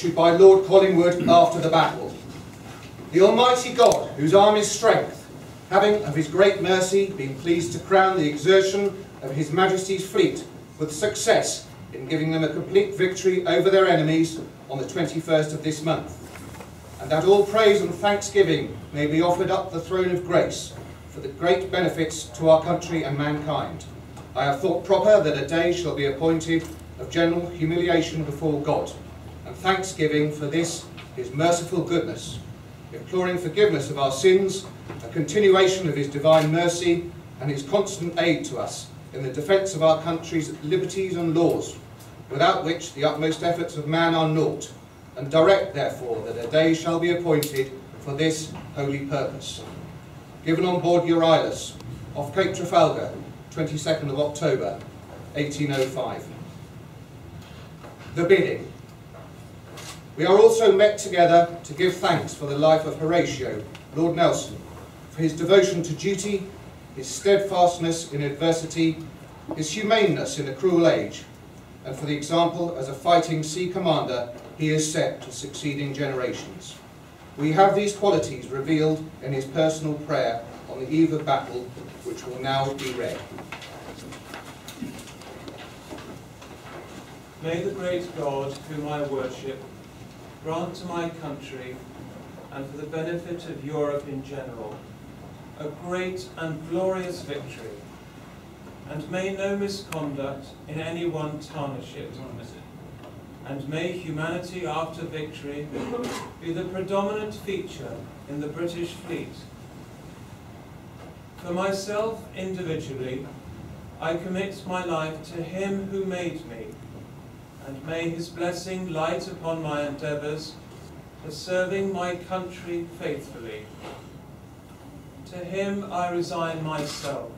issued by Lord Collingwood mm. after the battle. The Almighty God, whose arm is strength, having of his great mercy been pleased to crown the exertion of his Majesty's fleet with success in giving them a complete victory over their enemies on the 21st of this month, and that all praise and thanksgiving may be offered up the throne of grace for the great benefits to our country and mankind. I have thought proper that a day shall be appointed of general humiliation before God, and thanksgiving for this his merciful goodness, imploring forgiveness of our sins, a continuation of his divine mercy, and his constant aid to us in the defence of our country's liberties and laws, without which the utmost efforts of man are naught, and direct, therefore, that a day shall be appointed for this holy purpose. Given on board Euryalus, off Cape Trafalgar, 22nd of October, 1805. The bidding. We are also met together to give thanks for the life of Horatio, Lord Nelson, for his devotion to duty, his steadfastness in adversity, his humaneness in a cruel age, and for the example as a fighting sea commander he has set to succeeding generations. We have these qualities revealed in his personal prayer on the eve of battle, which will now be read. May the great God, whom I worship, grant to my country, and for the benefit of Europe in general, a great and glorious victory, and may no misconduct in any one tarnish it. And may humanity after victory be the predominant feature in the British fleet. For myself individually, I commit my life to him who made me, and may his blessing light upon my endeavours for serving my country faithfully. To him I resign myself,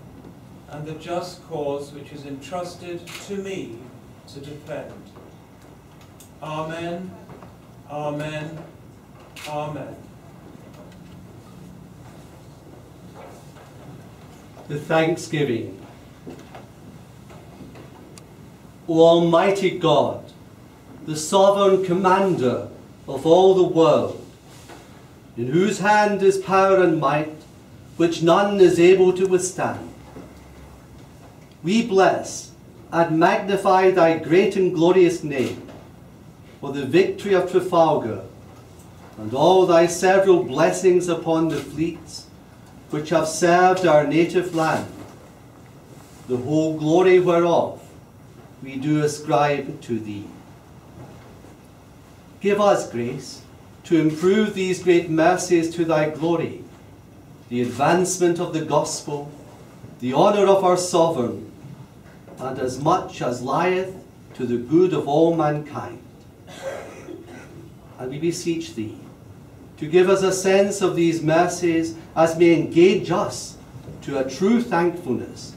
and the just cause which is entrusted to me to defend. Amen, Amen, Amen. The Thanksgiving. O Almighty God, the sovereign commander of all the world, in whose hand is power and might, which none is able to withstand. We bless and magnify thy great and glorious name for the victory of Trafalgar and all thy several blessings upon the fleets which have served our native land, the whole glory whereof we do ascribe to thee. Give us grace to improve these great mercies to thy glory, the advancement of the gospel, the honour of our sovereign, and as much as lieth to the good of all mankind. And we beseech thee to give us a sense of these mercies as may engage us to a true thankfulness,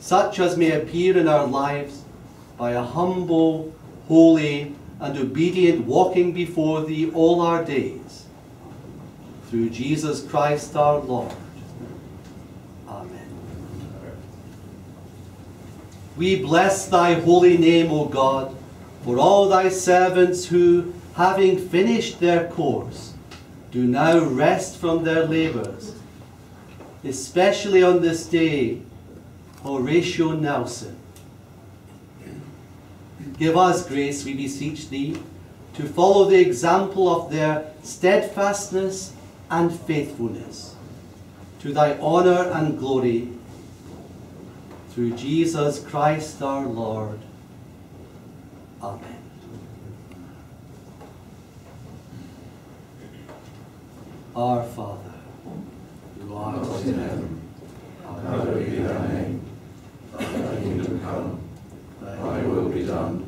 such as may appear in our lives by a humble, holy, and obedient walking before thee all our days. Through Jesus Christ our Lord. Amen. We bless thy holy name, O God, for all thy servants who, having finished their course, do now rest from their labours, especially on this day, Horatio Nelson. Give us grace, we beseech thee, to follow the example of their steadfastness and faithfulness, to thy honour and glory, through Jesus Christ our Lord. Amen. Our Father, who art in heaven, hallowed be thy name. Thy kingdom come, thy will be done,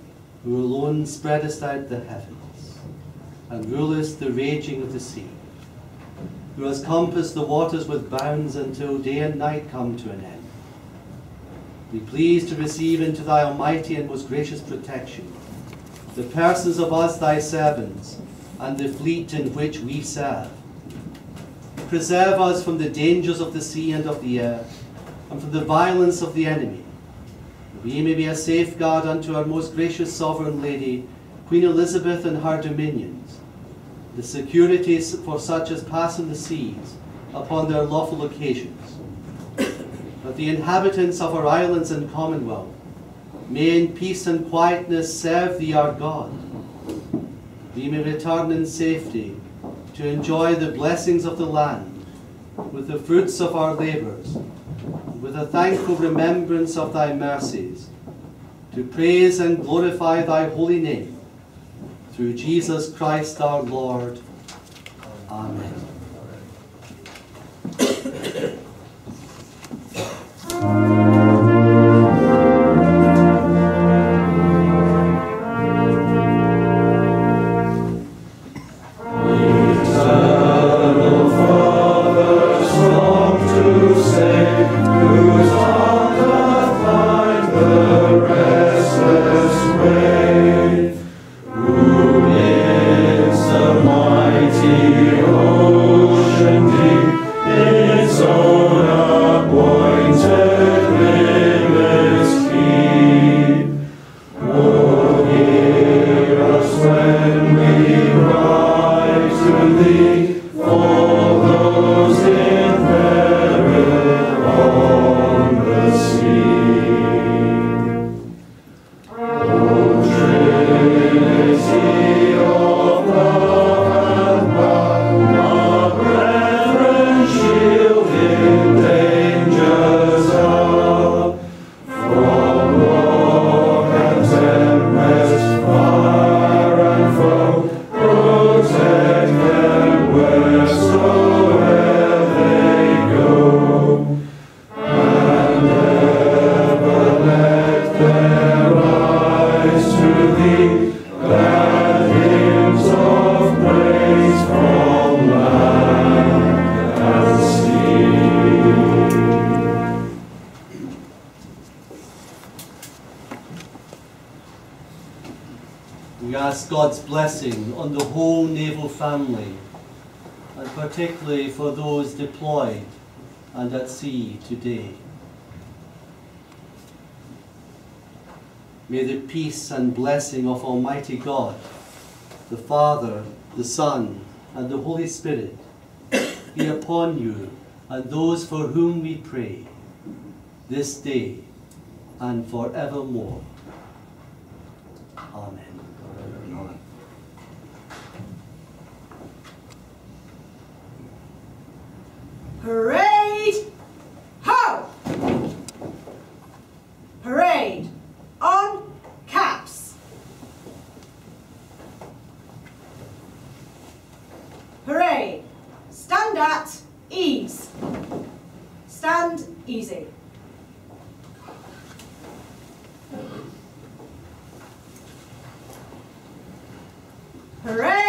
who alone spreadest out the heavens, and rulest the raging of the sea, who has compassed the waters with bounds until day and night come to an end, be pleased to receive into thy almighty and most gracious protection the persons of us thy servants, and the fleet in which we serve. Preserve us from the dangers of the sea and of the air, and from the violence of the enemy. We may be a safeguard unto our most gracious sovereign lady, Queen Elizabeth and her dominions, the securities for such as pass in the seas upon their lawful occasions, that the inhabitants of our islands and commonwealth may in peace and quietness serve thee our God. We may return in safety to enjoy the blessings of the land with the fruits of our labours, with a thankful remembrance of thy mercies, to praise and glorify thy holy name, through Jesus Christ our Lord. Amen. Blessing on the whole naval family, and particularly for those deployed and at sea today. May the peace and blessing of Almighty God, the Father, the Son, and the Holy Spirit be upon you and those for whom we pray, this day and forevermore. Amen. Parade! Parade!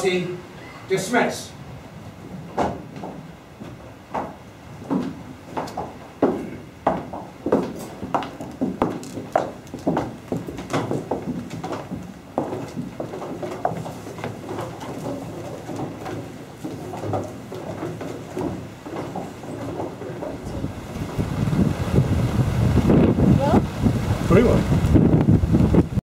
Party, dismiss.